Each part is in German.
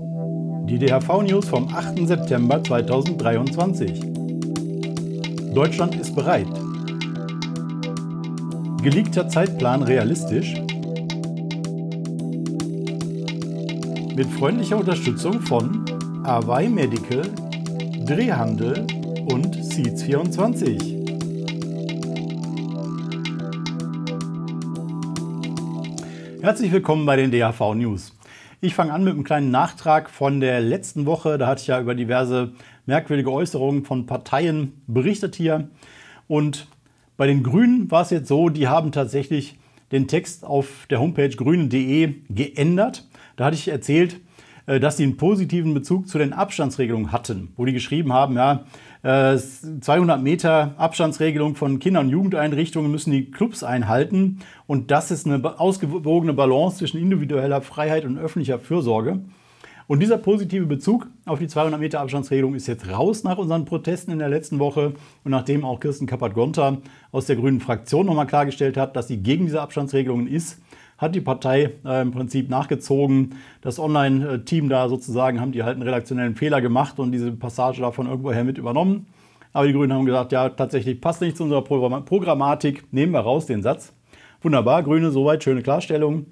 Die DHV-News vom 8. September 2023. Deutschland ist bereit. Geleakter Zeitplan realistisch? Mit freundlicher Unterstützung von Awai Medical, Drehhandel und Seeds24. Herzlich willkommen bei den DHV News. Ich fange an mit einem kleinen Nachtrag von der letzten Woche. Da hatte ich ja über diverse merkwürdige Äußerungen von Parteien berichtet hier. Und bei den Grünen war es jetzt so, die haben tatsächlich den Text auf der Homepage grünen.de geändert. Da hatte ich erzählt, äh, dass sie einen positiven Bezug zu den Abstandsregelungen hatten, wo die geschrieben haben, ja, 200 äh, Meter Abstandsregelung von Kinder- und Jugendeinrichtungen müssen die Clubs einhalten. Und das ist eine ausgewogene Balance zwischen individueller Freiheit und öffentlicher Fürsorge. Und dieser positive Bezug auf die 200 Meter Abstandsregelung ist jetzt raus nach unseren Protesten in der letzten Woche und nachdem auch Kirsten Kappert-Gonter aus der Grünen Fraktion nochmal klargestellt hat, dass sie gegen diese Abstandsregelungen ist, hat die Partei äh, im Prinzip nachgezogen. Das Online-Team da sozusagen haben die halt einen redaktionellen Fehler gemacht und diese Passage davon irgendwoher mit übernommen. Aber die Grünen haben gesagt, ja, tatsächlich passt nicht zu unserer Programmatik, nehmen wir raus den Satz. Wunderbar, Grüne, soweit, schöne Klarstellung.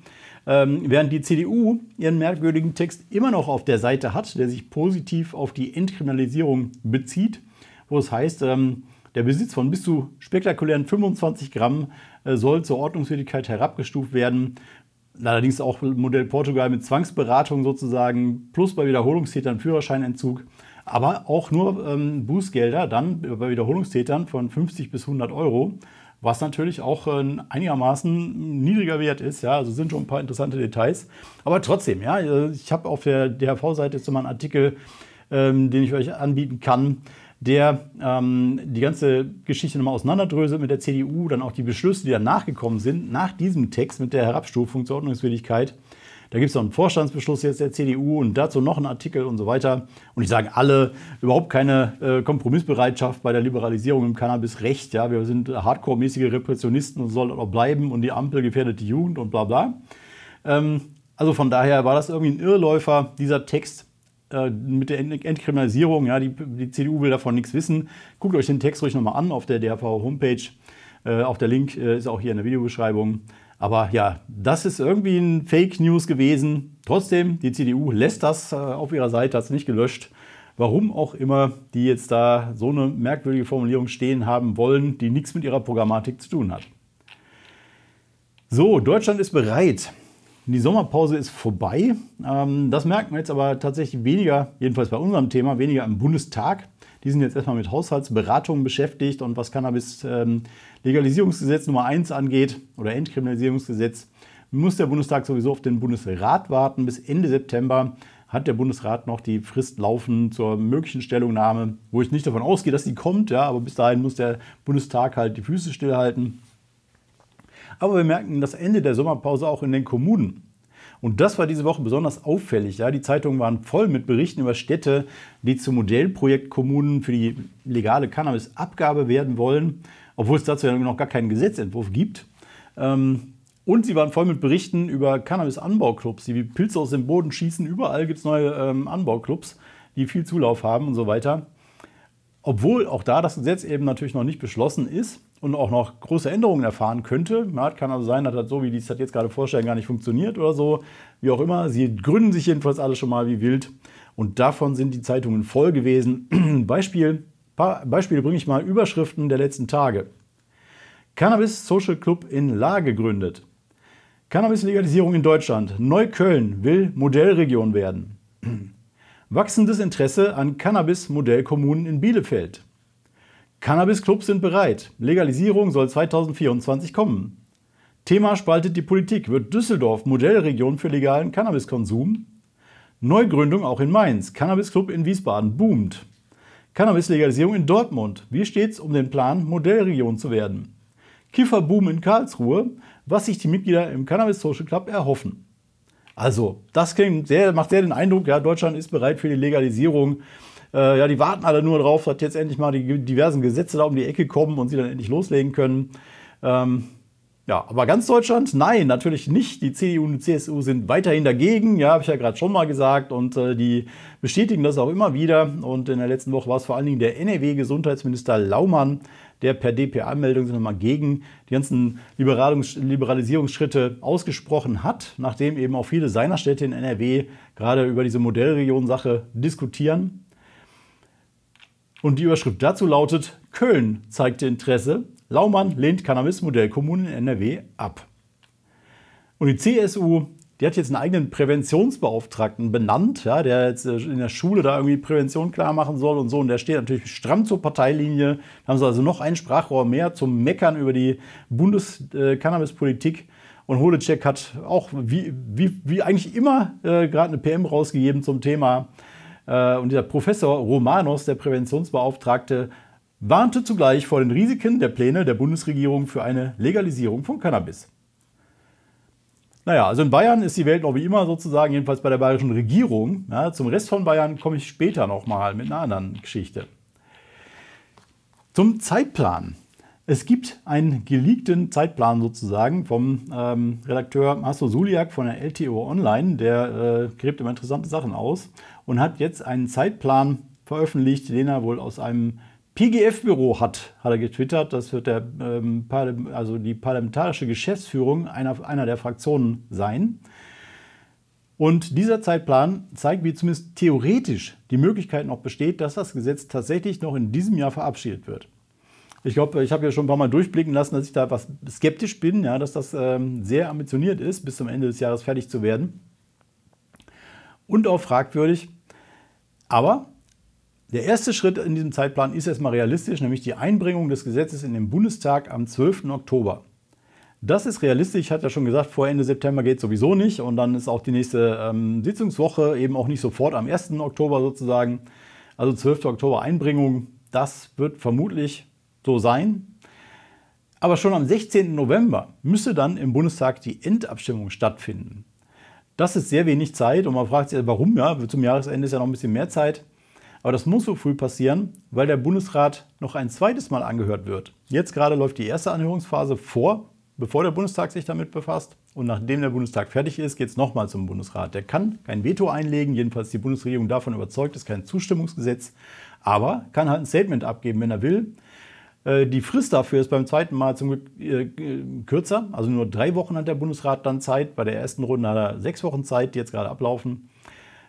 Ähm, während die CDU ihren merkwürdigen Text immer noch auf der Seite hat, der sich positiv auf die Entkriminalisierung bezieht, wo es heißt, ähm, der Besitz von bis zu spektakulären 25 Gramm soll zur Ordnungswidrigkeit herabgestuft werden. Allerdings auch Modell Portugal mit Zwangsberatung sozusagen, plus bei Wiederholungstätern Führerscheinentzug, aber auch nur ähm, Bußgelder dann bei Wiederholungstätern von 50 bis 100 Euro, was natürlich auch äh, einigermaßen niedriger Wert ist. Ja, also sind schon ein paar interessante Details. Aber trotzdem, ja, äh, ich habe auf der DHV-Seite jetzt mal einen Artikel, ähm, den ich euch anbieten kann der ähm, die ganze Geschichte nochmal auseinanderdröselt mit der CDU, dann auch die Beschlüsse, die danach gekommen sind, nach diesem Text mit der Herabstufung zur Ordnungswidrigkeit. Da gibt es noch einen Vorstandsbeschluss jetzt der CDU und dazu noch einen Artikel und so weiter. Und ich sage alle, überhaupt keine äh, Kompromissbereitschaft bei der Liberalisierung im Cannabisrecht. Ja, wir sind hardcore-mäßige Repressionisten und sollen auch bleiben und die Ampel gefährdet die Jugend und bla bla. Ähm, also von daher war das irgendwie ein Irrläufer, dieser Text. Äh, mit der Entkriminalisierung, ja, die, die, CDU will davon nichts wissen. Guckt euch den Text ruhig nochmal an auf der DRV-Homepage. Äh, auch der Link äh, ist auch hier in der Videobeschreibung. Aber ja, das ist irgendwie ein Fake News gewesen. Trotzdem, die CDU lässt das äh, auf ihrer Seite, hat es nicht gelöscht. Warum auch immer die jetzt da so eine merkwürdige Formulierung stehen haben wollen, die nichts mit ihrer Programmatik zu tun hat. So, Deutschland ist bereit. Die Sommerpause ist vorbei. Ähm, das merken wir jetzt aber tatsächlich weniger, jedenfalls bei unserem Thema, weniger im Bundestag. Die sind jetzt erstmal mit Haushaltsberatungen beschäftigt und was Cannabis-Legalisierungsgesetz Nummer 1 angeht oder Entkriminalisierungsgesetz, muss der Bundestag sowieso auf den Bundesrat warten. Bis Ende September hat der Bundesrat noch die Frist laufen zur möglichen Stellungnahme, wo ich nicht davon ausgehe, dass die kommt, ja, aber bis dahin muss der Bundestag halt die Füße stillhalten. Aber wir merken das Ende der Sommerpause auch in den Kommunen. Und das war diese Woche besonders auffällig. Ja. Die Zeitungen waren voll mit Berichten über Städte, die zu Modellprojektkommunen für die legale Cannabis-Abgabe werden wollen, obwohl es dazu ja noch gar keinen Gesetzentwurf gibt. Ähm, und sie waren voll mit Berichten über Cannabis-Anbauclubs, die wie Pilze aus dem Boden schießen. Überall gibt es neue ähm, Anbauclubs, die viel Zulauf haben und so weiter. Obwohl auch da das Gesetz eben natürlich noch nicht beschlossen ist und auch noch große Änderungen erfahren könnte. Ja, kann also sein, dass das so, wie die es jetzt gerade vorstellen, gar nicht funktioniert oder so. Wie auch immer. Sie gründen sich jedenfalls alle schon mal wie wild. Und davon sind die Zeitungen voll gewesen. Beispiel, paar Beispiele bringe ich mal Überschriften der letzten Tage. Cannabis Social Club in La gegründet. Cannabis-Legalisierung in Deutschland. Neukölln will Modellregion werden. Wachsendes Interesse an Cannabis-Modellkommunen in Bielefeld. Cannabis-Clubs sind bereit. Legalisierung soll 2024 kommen. Thema spaltet die Politik. Wird Düsseldorf Modellregion für legalen Cannabiskonsum? Neugründung auch in Mainz. Cannabis-Club in Wiesbaden boomt. Cannabis-Legalisierung in Dortmund. Wie steht's um den Plan, Modellregion zu werden? Kifferboom in Karlsruhe. Was sich die Mitglieder im Cannabis Social Club erhoffen. Also, das sehr, macht sehr den Eindruck, ja, Deutschland ist bereit für die Legalisierung. Äh, ja, die warten alle nur darauf, dass jetzt endlich mal die diversen Gesetze da um die Ecke kommen und sie dann endlich loslegen können. Ähm, Ja, aber ganz Deutschland? Nein, natürlich nicht. Die CDU und die CSU sind weiterhin dagegen. Ja, habe ich ja gerade schon mal gesagt. Und äh, die bestätigen das auch immer wieder. Und in der letzten Woche war es vor allen Dingen der NRW-Gesundheitsminister Laumann, der per DPA-Meldung sich nochmal gegen die ganzen Liberalisierungsschritte ausgesprochen hat, nachdem eben auch viele seiner Städte in NRW gerade über diese Modellregion-Sache diskutieren. Und die Überschrift dazu lautet, Köln zeigte Interesse, Laumann lehnt Cannabis-Modellkommunen in NRW ab. Und die CSU, die hat jetzt einen eigenen Präventionsbeauftragten benannt, ja, der jetzt äh, in der Schule da irgendwie Prävention klar machen soll und so. Und der steht natürlich stramm zur Parteilinie. Da haben sie also noch einen Sprachrohr mehr zum Meckern über die Bundes-Cannabis-Politik. Äh, und Holecek hat auch wie, wie, wie eigentlich immer äh, gerade eine PM rausgegeben zum Thema. Äh, und dieser Professor Romanos, der Präventionsbeauftragte, warnte zugleich vor den Risiken der Pläne der Bundesregierung für eine Legalisierung von Cannabis. Naja, also in Bayern ist die Welt noch wie immer sozusagen, jedenfalls bei der bayerischen Regierung. Ja, zum Rest von Bayern komme ich später nochmal mit einer anderen Geschichte. Zum Zeitplan. Es gibt einen geleakten Zeitplan sozusagen vom ähm, Redakteur Hasso Suliak von der LTO Online. Der äh, gräbt immer interessante Sachen aus und hat jetzt einen Zeitplan veröffentlicht, den er wohl aus einem PGF-Büro hat, hat er getwittert. Das wird der, ähm, also die parlamentarische Geschäftsführung einer, einer der Fraktionen sein. Und dieser Zeitplan zeigt, wie zumindest theoretisch die Möglichkeit noch besteht, dass das Gesetz tatsächlich noch in diesem Jahr verabschiedet wird. Ich glaube, ich habe ja schon ein paar Mal durchblicken lassen, dass ich da etwas skeptisch bin, ja, dass das ähm, sehr ambitioniert ist, bis zum Ende des Jahres fertig zu werden. Und auch fragwürdig. Aber der erste Schritt in diesem Zeitplan ist erstmal realistisch, nämlich die Einbringung des Gesetzes in den Bundestag am 12. Oktober. Das ist realistisch, ich hatte ja schon gesagt, vor Ende September geht es sowieso nicht und dann ist auch die nächste ähm, Sitzungswoche eben auch nicht sofort am 1. Oktober sozusagen. Also 12. Oktober Einbringung, das wird vermutlich so sein. Aber schon am 16. November müsste dann im Bundestag die Endabstimmung stattfinden. Das ist sehr wenig Zeit und man fragt sich, warum? Ja, zum Jahresende ist ja noch ein bisschen mehr Zeit. Aber das muss so früh passieren, weil der Bundesrat noch ein zweites Mal angehört wird. Jetzt gerade läuft die erste Anhörungsphase vor, bevor der Bundestag sich damit befasst. Und nachdem der Bundestag fertig ist, geht es nochmal zum Bundesrat. Der kann kein Veto einlegen, jedenfalls die Bundesregierung davon überzeugt, ist kein Zustimmungsgesetz, aber kann halt ein Statement abgeben, wenn er will. Äh, die Frist dafür ist beim zweiten Mal zum Glück äh, kürzer, also nur drei Wochen hat der Bundesrat dann Zeit. Bei der ersten Runde hat er sechs Wochen Zeit, die jetzt gerade ablaufen.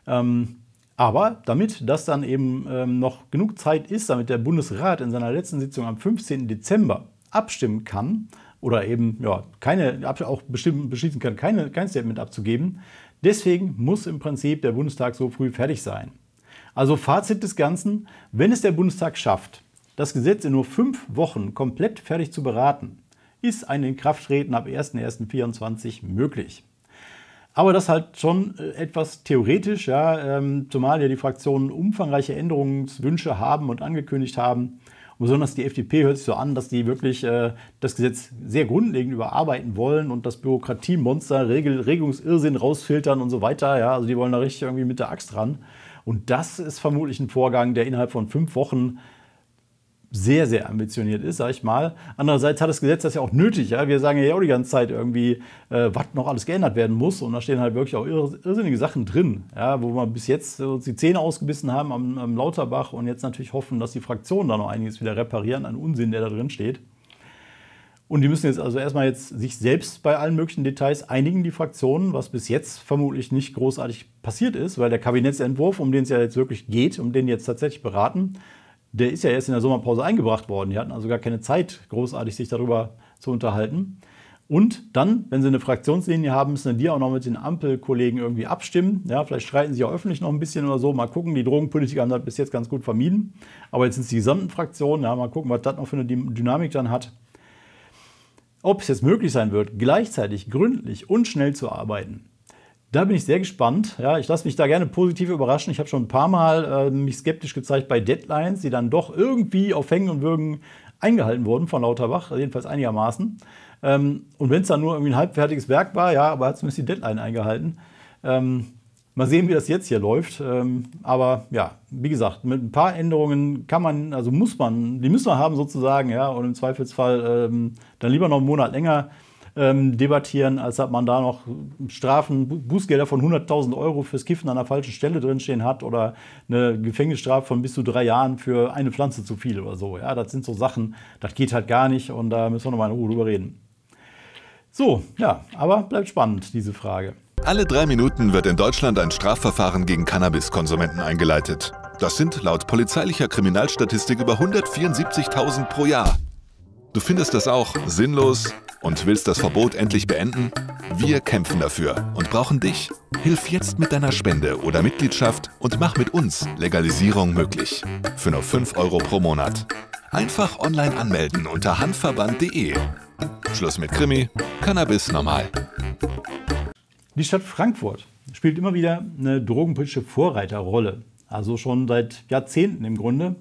Ähm, aber damit das dann eben ähm, noch genug Zeit ist, damit der Bundesrat in seiner letzten Sitzung am 15. Dezember abstimmen kann oder eben ja, keine, auch bestimmen, beschließen kann, keine, kein Statement abzugeben, deswegen muss im Prinzip der Bundestag so früh fertig sein. Also Fazit des Ganzen, wenn es der Bundestag schafft, das Gesetz in nur fünf Wochen komplett fertig zu beraten, ist ein Inkrafttreten ab 1.1.24 möglich. Aber das halt schon äh, etwas theoretisch, ja, ähm, zumal ja die Fraktionen umfangreiche Änderungswünsche haben und angekündigt haben. Und besonders die FDP hört sich so an, dass die wirklich äh, das Gesetz sehr grundlegend überarbeiten wollen und das Bürokratiemonster, Regel, Regungsirrsinn rausfiltern und so weiter. Ja, also die wollen da richtig irgendwie mit der Axt ran. Und das ist vermutlich ein Vorgang, der innerhalb von fünf Wochen sehr, sehr ambitioniert ist, sag ich mal. Andererseits hat das Gesetz das ja auch nötig. Ja? Wir sagen ja auch die ganze Zeit irgendwie, äh, was noch alles geändert werden muss. Und da stehen halt wirklich auch irrsinnige Sachen drin, ja? wo wir bis jetzt uns die Zähne ausgebissen haben am, am, Lauterbach und jetzt natürlich hoffen, dass die Fraktionen da noch einiges wieder reparieren an Unsinn, der da drin steht. Und die müssen jetzt also erstmal jetzt sich selbst bei allen möglichen Details einigen, die Fraktionen, was bis jetzt vermutlich nicht großartig passiert ist, weil der Kabinettsentwurf, um den es ja jetzt wirklich geht, um den jetzt tatsächlich beraten, der ist ja erst in der Sommerpause eingebracht worden. Die hatten also gar keine Zeit, großartig sich darüber zu unterhalten. Und dann, wenn sie eine Fraktionslinie haben, müssen die auch noch mit den Ampelkollegen irgendwie abstimmen. Ja, vielleicht streiten sie auch öffentlich noch ein bisschen oder so. Mal gucken, die Drogenpolitiker haben das bis jetzt ganz gut vermieden. Aber jetzt sind es die gesamten Fraktionen. Ja, mal gucken, was das noch für eine Dynamik dann hat. Ob es jetzt möglich sein wird, gleichzeitig gründlich und schnell zu arbeiten, da bin ich sehr gespannt. Ja, ich lasse mich da gerne positiv überraschen. Ich habe schon ein paar Mal äh, mich skeptisch gezeigt bei Deadlines, die dann doch irgendwie auf Hängen und Würgen eingehalten wurden von Lauterbach, jedenfalls einigermaßen. Ähm, und wenn es dann nur irgendwie ein halbfertiges Werk war, ja, aber hat zumindest die Deadline eingehalten. Ähm, mal sehen, wie das jetzt hier läuft. Ähm, aber ja, wie gesagt, mit ein paar Änderungen kann man, also muss man, die müssen wir haben sozusagen, ja, und im Zweifelsfall ähm, dann lieber noch einen Monat länger ähm, debattieren, als dass man da noch Strafen, Bußgelder von 100.000 Euro fürs Kiffen an der falschen Stelle drinstehen hat oder eine Gefängnisstrafe von bis zu drei Jahren für eine Pflanze zu viel oder so. Ja, das sind so Sachen, das geht halt gar nicht und da müssen wir nochmal in Ruhe drüber reden. So, ja, aber bleibt spannend, diese Frage. Alle drei Minuten wird in Deutschland ein Strafverfahren gegen Cannabiskonsumenten eingeleitet. Das sind laut polizeilicher Kriminalstatistik über 174.000 pro Jahr. Du findest das auch sinnlos und willst das Verbot endlich beenden? Wir kämpfen dafür und brauchen dich. Hilf jetzt mit deiner Spende oder Mitgliedschaft und mach mit uns Legalisierung möglich. Für nur 5 Euro pro Monat. Einfach online anmelden unter handverband.de. Schluss mit Krimi, Cannabis normal. Die Stadt Frankfurt spielt immer wieder eine drogenpolitische Vorreiterrolle. Also schon seit Jahrzehnten im Grunde.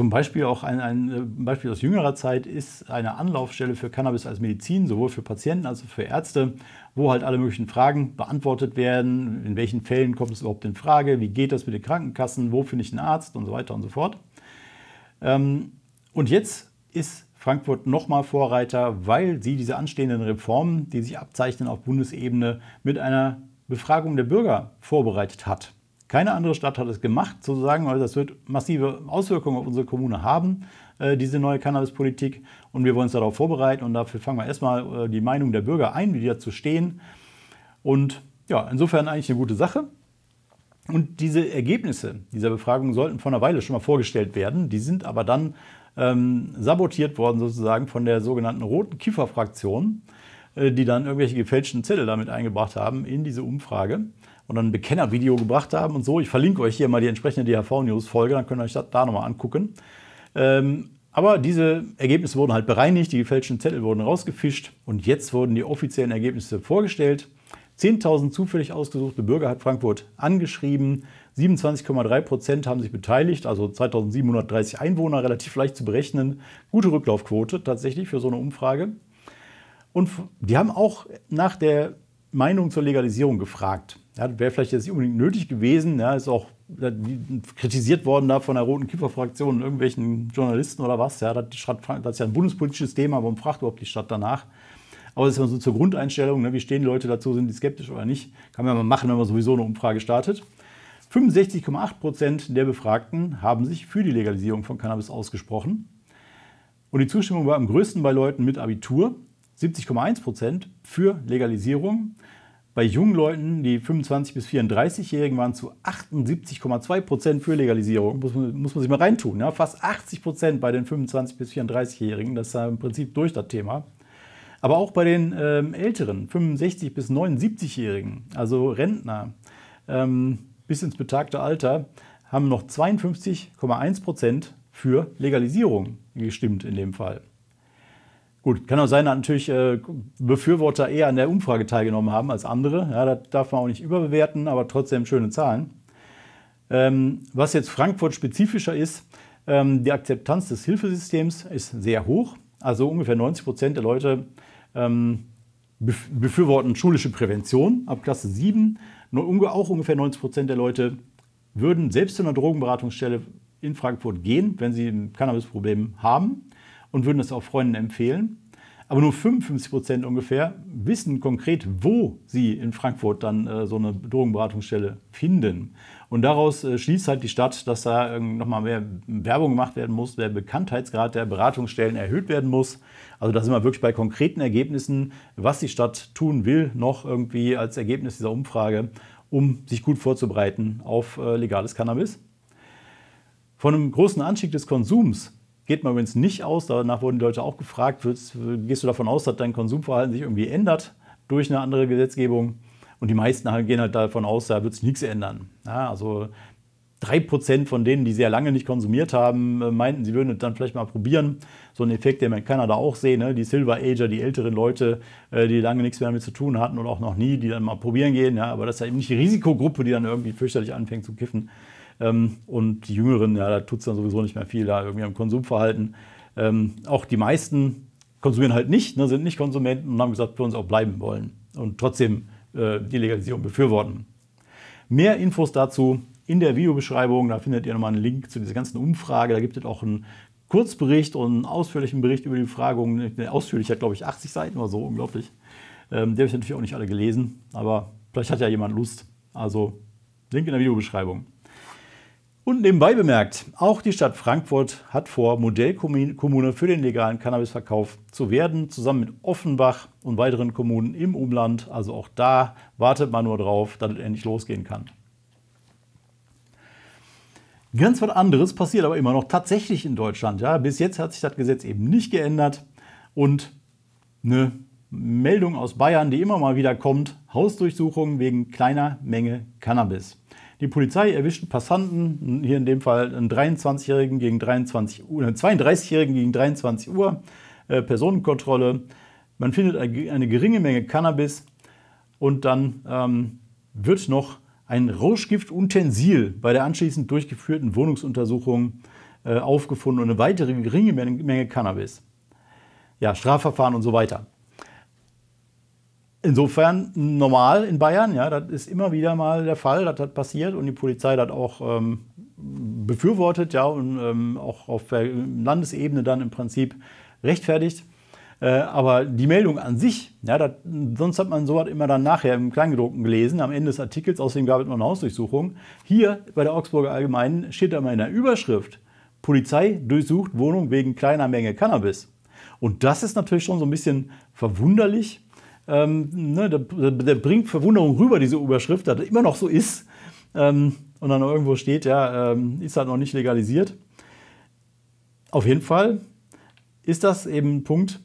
Zum Beispiel auch ein, ein, äh, Beispiel aus jüngerer Zeit ist eine Anlaufstelle für Cannabis als Medizin, sowohl für Patienten als auch für Ärzte, wo halt alle möglichen Fragen beantwortet werden. In welchen Fällen kommt es überhaupt in Frage? Wie geht das mit den Krankenkassen? Wo finde ich einen Arzt? Und so weiter und so fort. Ähm, und jetzt ist Frankfurt nochmal Vorreiter, weil sie diese anstehenden Reformen, die sich abzeichnen auf Bundesebene, mit einer Befragung der Bürger vorbereitet hat. Keine andere Stadt hat es gemacht, sozusagen, weil das wird massive Auswirkungen auf unsere Kommune haben, äh, diese neue Cannabis-Politik. Und wir wollen uns darauf vorbereiten und dafür fangen wir erstmal äh, die Meinung der Bürger ein, wie die dazu stehen. Und ja, insofern eigentlich eine gute Sache. Und diese Ergebnisse dieser Befragung sollten vor einer Weile schon mal vorgestellt werden. Die sind aber dann ähm, sabotiert worden, sozusagen von der sogenannten Roten Kiefer-Fraktion, äh, die dann irgendwelche gefälschten Zettel damit eingebracht haben in diese Umfrage und dann ein Bekennervideo gebracht haben und so. Ich verlinke euch hier mal die entsprechende DHV-News-Folge, dann könnt ihr euch das da nochmal angucken. Ähm, aber diese Ergebnisse wurden halt bereinigt, die gefälschten Zettel wurden rausgefischt und jetzt wurden die offiziellen Ergebnisse vorgestellt. 10.000 zufällig ausgesuchte Bürger hat Frankfurt angeschrieben. 27,3 Prozent haben sich beteiligt, also 2730 Einwohner, relativ leicht zu berechnen. Gute Rücklaufquote tatsächlich für so eine Umfrage. Und die haben auch nach der Meinung zur Legalisierung gefragt. Ja, wäre vielleicht jetzt nicht unbedingt nötig gewesen. Ja, ist auch kritisiert worden da von der Roten Kieferfraktion und irgendwelchen Journalisten oder was. Ja, das, ist ja ein bundespolitisches Thema, warum fragt überhaupt die Stadt danach? Aber das ist immer so zur Grundeinstellung, ne? wie stehen die Leute dazu, sind die skeptisch oder nicht? Kann man mal machen, wenn man sowieso eine Umfrage startet. 65,8 Prozent der Befragten haben sich für die Legalisierung von Cannabis ausgesprochen. Und die Zustimmung war am größten bei Leuten mit Abitur, 70,1 Prozent für Legalisierung. Bei jungen Leuten, die 25- bis 34-Jährigen, waren zu 78,2 Prozent für Legalisierung. Muss man, muss man sich mal reintun. Ja? Fast 80 Prozent bei den 25- bis 34-Jährigen. Das ist ja im Prinzip durch das Thema. Aber auch bei den ähm, älteren, 65- bis 79-Jährigen, also Rentner ähm, bis ins betagte Alter, haben noch 52,1 Prozent für Legalisierung gestimmt in dem Fall. Gut, kann auch sein, dass natürlich äh, Befürworter eher an der Umfrage teilgenommen haben als andere. Ja, das darf man auch nicht überbewerten, aber trotzdem schöne Zahlen. Ähm, was jetzt Frankfurt spezifischer ist, ähm, die Akzeptanz des Hilfesystems ist sehr hoch. Also ungefähr 90 Prozent der Leute ähm, befürworten schulische Prävention ab Klasse 7. Auch ungefähr 90 Prozent der Leute würden selbst zu einer Drogenberatungsstelle in Frankfurt gehen, wenn sie ein Cannabisproblem haben und würden es auch Freunden empfehlen. Aber nur 55 Prozent ungefähr wissen konkret, wo sie in Frankfurt dann äh, so eine Drogenberatungsstelle finden. Und daraus äh, schließt halt die Stadt, dass da nochmal mehr Werbung gemacht werden muss, der Bekanntheitsgrad der Beratungsstellen erhöht werden muss. Also da sind wir wirklich bei konkreten Ergebnissen, was die Stadt tun will, noch irgendwie als Ergebnis dieser Umfrage, um sich gut vorzubereiten auf äh, legales Cannabis. Von einem großen Anstieg des Konsums Geht man übrigens nicht aus, danach wurden die Leute auch gefragt, gehst du davon aus, dass dein Konsumverhalten sich irgendwie ändert durch eine andere Gesetzgebung? Und die meisten gehen halt davon aus, da wird sich nichts ändern. Ja, also drei Prozent von denen, die sehr lange nicht konsumiert haben, äh, meinten, sie würden es dann vielleicht mal probieren. So ein Effekt, den man in Kanada auch sehen, ne? die Silver Ager, die älteren Leute, äh, die lange nichts mehr damit zu tun hatten oder auch noch nie, die dann mal probieren gehen. Ja? Aber das ist ja eben nicht die Risikogruppe, die dann irgendwie fürchterlich anfängt zu kiffen. Ähm, und die Jüngeren, ja, da tut es dann sowieso nicht mehr viel da irgendwie am Konsumverhalten. Ähm, auch die meisten konsumieren halt nicht, ne, sind nicht Konsumenten und haben gesagt, wir uns auch bleiben wollen und trotzdem äh, die Legalisierung befürworten. Mehr Infos dazu in der Videobeschreibung. Da findet ihr nochmal einen Link zu dieser ganzen Umfrage. Da gibt es auch einen Kurzbericht und einen ausführlichen Bericht über die Befragung. Ausführlich hat, glaube ich, 80 Seiten oder so, unglaublich. Ähm, die habe ich natürlich auch nicht alle gelesen, aber vielleicht hat ja jemand Lust. Also Link in der Videobeschreibung. Und nebenbei bemerkt, auch die Stadt Frankfurt hat vor, Modellkommune für den legalen Cannabisverkauf zu werden, zusammen mit Offenbach und weiteren Kommunen im Umland. Also auch da wartet man nur drauf, dass es endlich losgehen kann. Ganz was anderes passiert aber immer noch tatsächlich in Deutschland. Ja, bis jetzt hat sich das Gesetz eben nicht geändert und eine Meldung aus Bayern, die immer mal wieder kommt, Hausdurchsuchungen wegen kleiner Menge Cannabis. Die Polizei erwischt Passanten, hier in dem Fall einen 23-Jährigen gegen 23 Uhr, einen 32-Jährigen gegen 23 Uhr, äh, Personenkontrolle. Man findet eine geringe Menge Cannabis und dann ähm, wird noch ein Rauschgiftutensil bei der anschließend durchgeführten Wohnungsuntersuchung äh, aufgefunden und eine weitere geringe Menge Cannabis. Ja, Strafverfahren und so weiter. Insofern normal in Bayern, ja, das ist immer wieder mal der Fall, das passiert und die Polizei das auch ähm, befürwortet, ja, und ähm, auch auf Landesebene dann im Prinzip rechtfertigt. Äh, aber die Meldung an sich, ja, das, sonst hat man sowas immer dann nachher im Kleingedruckten gelesen, am Ende des Artikels, außerdem gab es noch eine Hausdurchsuchung. Hier bei der Augsburger Allgemeinen steht da mal in der Überschrift, Polizei durchsucht Wohnung wegen kleiner Menge Cannabis. Und das ist natürlich schon so ein bisschen verwunderlich, ähm, ne, der, der, bringt Verwunderung rüber, diese Überschrift, dass das immer noch so ist. Ähm, und dann irgendwo steht, ja, ähm, ist halt noch nicht legalisiert. Auf jeden Fall ist das eben ein Punkt,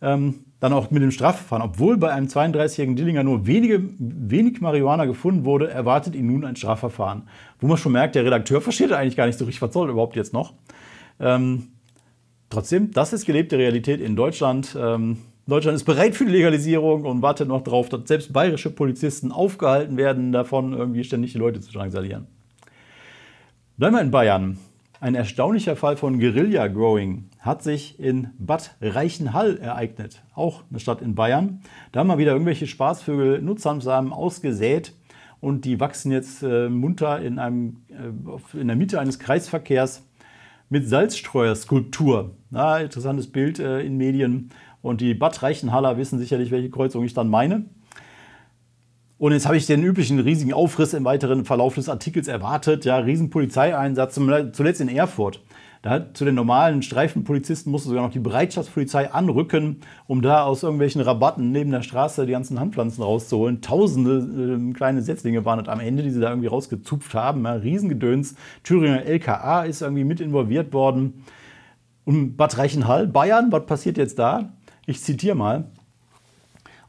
ähm, dann auch mit dem Strafverfahren. Obwohl bei einem 32-jährigen Dillinger nur wenige, wenig Marihuana gefunden wurde, erwartet ihn nun ein Strafverfahren. Wo man schon merkt, der Redakteur versteht eigentlich gar nicht so richtig, was soll überhaupt jetzt noch. Ähm, trotzdem, das ist gelebte Realität in Deutschland. Deutschland ist bereit für die Legalisierung und wartet noch darauf, dass selbst bayerische Polizisten aufgehalten werden, davon irgendwie ständig die Leute zu drangsalieren. Bleiben wir in Bayern. Ein erstaunlicher Fall von Guerilla-Growing hat sich in Bad Reichenhall ereignet, auch eine Stadt in Bayern. Da haben wir wieder irgendwelche Spaßvögel Nutzsamsamen ausgesät und die wachsen jetzt äh, munter in, einem, äh, in der Mitte eines Kreisverkehrs mit Salzstreuerskulptur. Ja, interessantes Bild äh, in Medien. Und die Bad Reichenhaller wissen sicherlich, welche Kreuzung ich dann meine. Und jetzt habe ich den üblichen riesigen Aufriss im weiteren Verlauf des Artikels erwartet. Ja, riesen zuletzt in Erfurt. Da zu den normalen Streifenpolizisten musste sogar noch die Bereitschaftspolizei anrücken, um da aus irgendwelchen Rabatten neben der Straße die ganzen Handpflanzen rauszuholen. Tausende äh, kleine Setzlinge waren am Ende, die sie da irgendwie rausgezupft haben. Ja, Riesengedöns. Thüringer LKA ist irgendwie mit involviert worden. Und Bad Reichenhall, Bayern, was passiert jetzt da? Ich zitiere mal.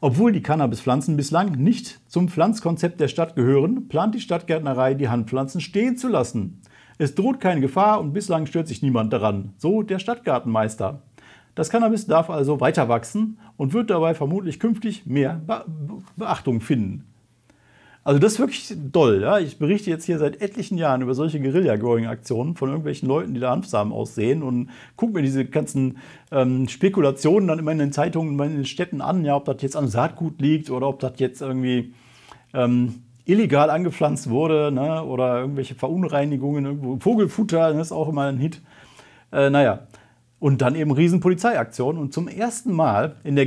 Obwohl die Cannabispflanzen bislang nicht zum Pflanzkonzept der Stadt gehören, plant die Stadtgärtnerei, die Handpflanzen stehen zu lassen. Es droht keine Gefahr und bislang stört sich niemand daran, so der Stadtgartenmeister. Das Cannabis darf also weiter wachsen und wird dabei vermutlich künftig mehr Beachtung finden. Also das ist wirklich toll. Ja? Ich berichte jetzt hier seit etlichen Jahren über solche Guerilla-Growing-Aktionen von irgendwelchen Leuten, die da Hanfsamen aussehen und gucke mir diese ganzen ähm, Spekulationen dann immer in den Zeitungen, in den Städten an, ja, ob das jetzt am Saatgut liegt oder ob das jetzt irgendwie ähm, illegal angepflanzt wurde ne? oder irgendwelche Verunreinigungen, irgendwo Vogelfutter, das ist auch immer ein Hit. Äh, naja, und dann eben Riesenpolizeiaktion. Und zum ersten Mal in der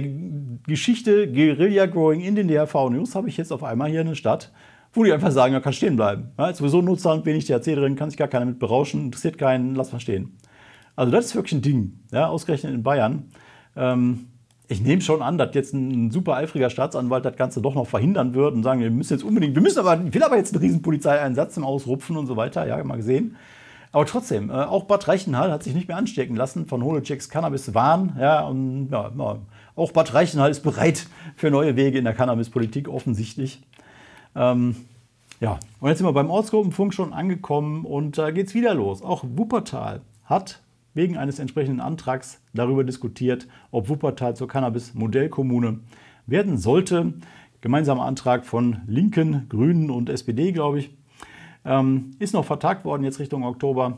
Geschichte Guerilla Growing in den DHV News habe ich jetzt auf einmal hier eine Stadt, wo die einfach sagen, ja, kann stehen bleiben. Ja, ist sowieso Nutzer und wenig THC drin, kann sich gar keiner mit berauschen, interessiert keinen, lass mal stehen. Also das ist wirklich ein Ding, ja, ausgerechnet in Bayern. Ähm, ich nehme schon an, dass jetzt ein super eifriger Staatsanwalt das Ganze doch noch verhindern wird und sagen, wir müssen jetzt unbedingt, wir müssen aber, ich will aber jetzt einen riesen Polizeieinsatz im Ausrupfen und so weiter, ja, mal gesehen. Aber trotzdem, äh, auch Bad Reichenhall hat sich nicht mehr anstecken lassen von Holoceks Cannabis-Wahn. Ja, und ja, auch Bad Reichenhall ist bereit für neue Wege in der Cannabispolitik, offensichtlich. Ähm, ja, und jetzt sind wir beim Ortsgruppenfunk schon angekommen und da äh, geht es wieder los. Auch Wuppertal hat wegen eines entsprechenden Antrags darüber diskutiert, ob Wuppertal zur Cannabis-Modellkommune werden sollte. Gemeinsamer Antrag von Linken, Grünen und SPD, glaube ich. Ähm, ist noch vertagt worden jetzt Richtung Oktober.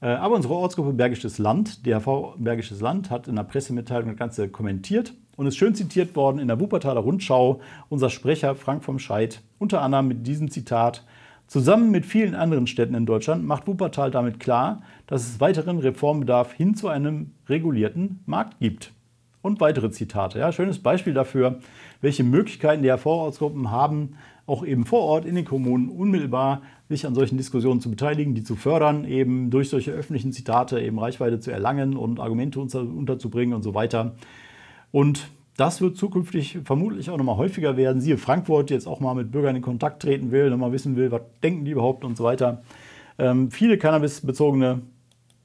Äh, aber unsere Ortsgruppe Bergisches Land, DHV Bergisches Land, hat in der Pressemitteilung das Ganze kommentiert und ist schön zitiert worden in der Wuppertaler Rundschau. Unser Sprecher Frank vom Scheid, unter anderem mit diesem Zitat. Zusammen mit vielen anderen Städten in Deutschland macht Wuppertal damit klar, dass es weiteren Reformbedarf hin zu einem regulierten Markt gibt. Und weitere Zitate. Ja, schönes Beispiel dafür, welche Möglichkeiten die Vorortsgruppen haben, auch eben vor Ort in den Kommunen unmittelbar sich an solchen Diskussionen zu beteiligen, die zu fördern, eben durch solche öffentlichen Zitate eben Reichweite zu erlangen und Argumente unterzubringen und so weiter. Und das wird zukünftig vermutlich auch nochmal häufiger werden. Siehe Frankfurt jetzt auch mal mit Bürgern in Kontakt treten will, nochmal wissen will, was denken die überhaupt und so weiter. Ähm, viele cannabisbezogene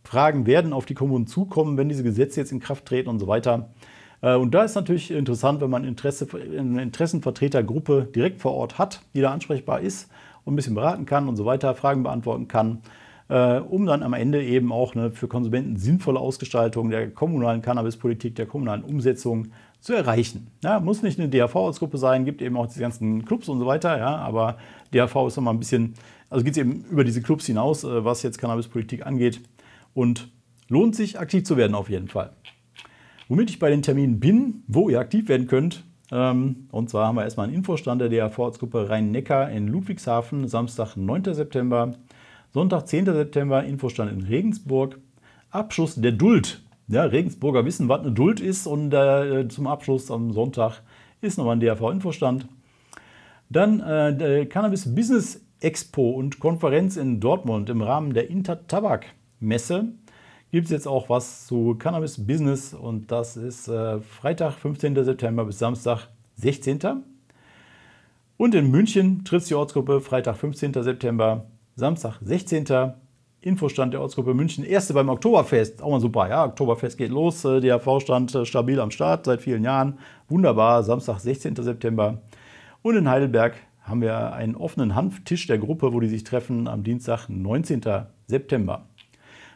Fragen werden auf die Kommunen zukommen, wenn diese Gesetze jetzt in Kraft treten und so weiter. Äh, und da ist natürlich interessant, wenn man Interesse, eine Interessenvertretergruppe direkt vor Ort hat, die da ansprechbar ist und ein bisschen beraten kann und so weiter, Fragen beantworten kann, äh, um dann am Ende eben auch eine für Konsumenten sinnvolle Ausgestaltung der kommunalen Cannabispolitik, der kommunalen Umsetzung zu erreichen. Ja, muss nicht eine DAV-Gruppe sein, gibt eben auch die ganzen Clubs und so weiter, ja, aber DAV ist nochmal ein bisschen, also geht es eben über diese Clubs hinaus, äh, was jetzt Cannabispolitik angeht und lohnt sich aktiv zu werden auf jeden Fall. Womit ich bei den Terminen bin, wo ihr aktiv werden könnt, und zwar haben wir erstmal einen Infostand der DAV-Gruppe Rhein-Neckar in Ludwigshafen, Samstag, 9. September, Sonntag, 10. September, Infostand in Regensburg, Abschluss der Duld ja, Regensburger wissen, was eine Duld ist und äh, zum Abschluss am Sonntag ist nochmal ein DRV-Infostand. Dann äh, Cannabis Business Expo und Konferenz in Dortmund im Rahmen der Intertabak-Messe gibt es jetzt auch was zu Cannabis Business und das ist äh, Freitag, 15. September bis Samstag, 16. Und in München tritt die Ortsgruppe Freitag, 15. September, Samstag, 16. Infostand der Ortsgruppe München. Erste beim Oktoberfest. Auch mal super. Ja, Oktoberfest geht los. Äh, der V-Stand äh, stabil am Start seit vielen Jahren. Wunderbar. Samstag, 16. September. Und in Heidelberg haben wir einen offenen Hanftisch der Gruppe, wo die sich treffen am Dienstag, 19. September.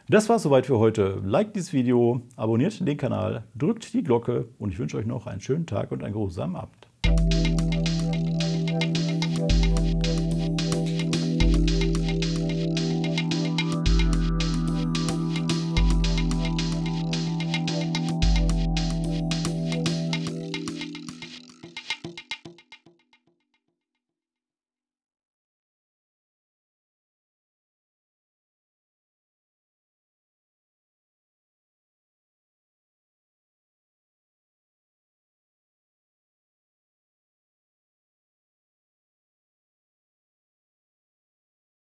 Das war soweit für heute. Like dieses Video, abonniert den Kanal, drückt die Glocke und ich wünsche euch noch einen schönen Tag und einen geruhsamen Abend.